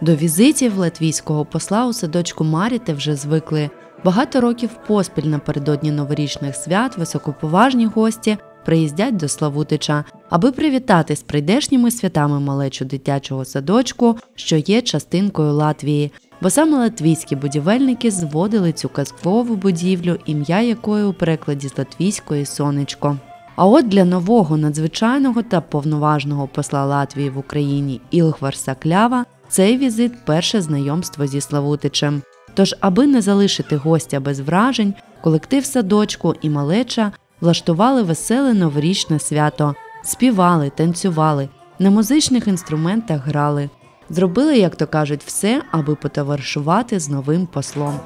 До візитів латвійського посла у садочку Маріте вже звикли. Багато років поспіль напередодні новорічних свят високоповажні гості приїздять до Славутича, аби привітати з прийдешніми святами малечу дитячого садочку, що є частинкою Латвії. Бо саме латвійські будівельники зводили цю казкову будівлю, ім'я якої у перекладі з латвійської сонечко. А от для нового надзвичайного та повноважного посла Латвії в Україні Ілгварса Клява цей візит перше знайомство зі Славутичем. Тож, аби не залишити гостя без вражень, колектив садочку і малеча влаштували веселе новорічне свято, співали, танцювали, на музичних інструментах грали. Зробили, як то кажуть, все, аби потоваришувати з новим послом.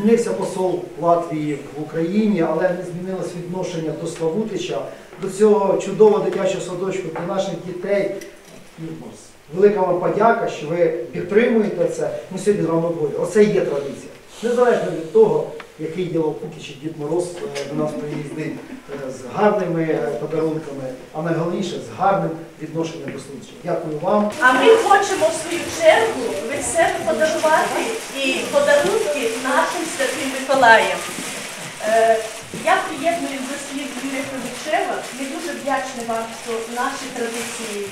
Змінився посол Латвії в Україні, але не змінилось відношення до Славутича, до цього чудового дитячого садочку для наших дітей. Ну, Велика вам подяка, що ви підтримуєте це. Ми сьогодні з вами обговорюємо. Оце є традиція. Незалежно від того, який діло Пуки і Дід Мороз е, до нас приїздить е, з гарними е, подарунками, а найголовніше з гарним відношенням до слідчих. Дякую вам. А ми хочемо в свою чергу себе подарувати і подарунки нашим святим Миколаєм. Я приєдную до слів Федичева. Ми дуже вдячні вам, що наші традиції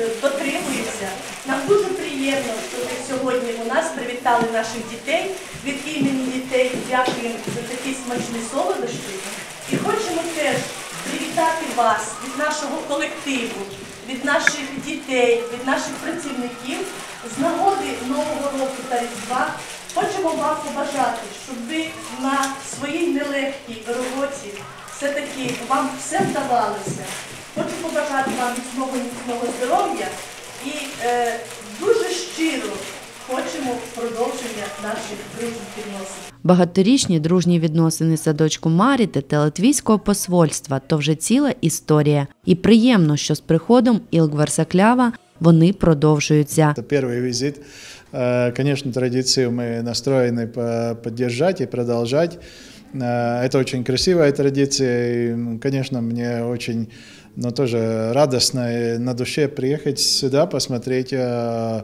е, дотримуються. Нам дуже приємно, що ви сьогодні у нас привітали наших дітей. Від імені дітей дякуємо за такі смачні солодощі. І хочемо теж привітати вас від нашого колективу, від наших дітей, від наших працівників з нагоди Нового року та Різдва. Хочемо вам побажати, щоб ви на своїй нелегкій роботі все-таки вам все вдавалося. Хочу побажати вам міцного міцного здоров'я і е, дуже щиро хочемо продовження наших дружніх відносин. Багаторічні дружні відносини садочку Маріти та латвійського посольства то вже ціла історія. І приємно, що з приходом Ілгварса Клява вони продовжуються. Это первый визит. Э, Конечно, традицию мы настроены по- поддержать и продолжать. Э, Это очень красивая традиция. И, м, конечно, мне очень, ну, тоже радостно на душе приехать сюда, посмотреть э,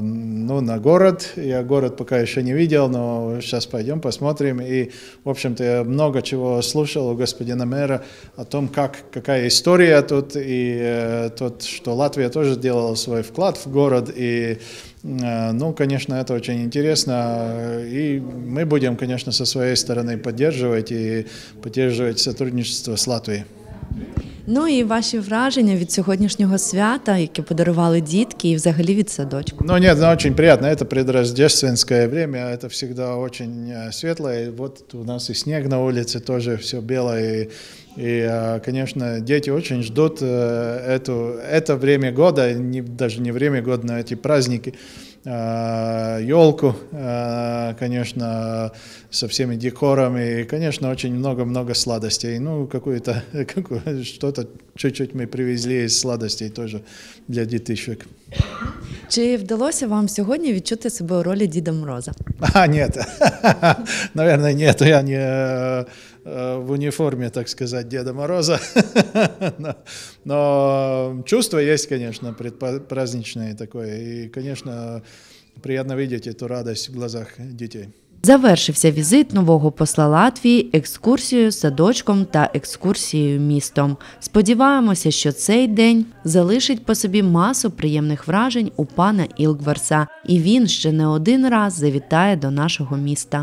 ну, на город. Я город пока еще не видел, но сейчас пойдем посмотрим. И, в общем-то, я много чего слушал у господина мэра о том, как, какая история тут, и э, тот, что Латвия тоже сделала свой вклад в город. И, э, ну, конечно, это очень интересно. И мы будем, конечно, со своей стороны поддерживать и поддерживать сотрудничество с Латвией. Ну і ваші враження від сьогоднішнього свята, яке подарували дітки, і взагалі від садочку. Ну нет, ну, очень приятно. Это предрождественское время, это всегда очень э, светлое. И Вот у нас и снег на улице тоже все белое. И, и, э, конечно, дети очень ждут э, эту, это время года, не, даже не время года, но эти праздники. елку, конечно, со всеми декорами, и, конечно, очень много-много сладостей. Ну, какую-то, какую- что-то чуть-чуть мы привезли из сладостей тоже для детишек. Чи вдалося вам сьогодні відчути себе у ролі Діда Мороза? А, нет. Наверное, нет. Я не э, э, в униформе, так сказать, Деда Мороза. Но- Но чувство есть, конечно, предпраздничное такое. И, конечно, приятно видеть эту радость в глазах детей. Завершився візит нового посла Латвії екскурсією садочком та екскурсією містом. Сподіваємося, що цей день залишить по собі масу приємних вражень у пана Ілгварса, і він ще не один раз завітає до нашого міста.